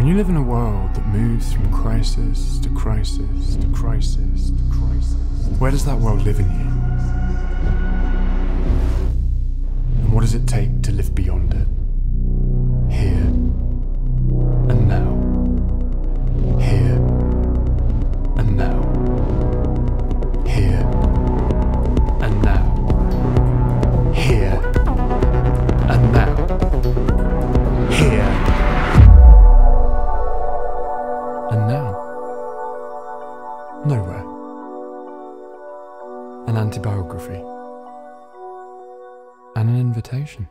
When you live in a world that moves from crisis to crisis to crisis to crisis, where does that world live in you? And what does it take to live beyond it? Nowhere. An antibiography. And an invitation.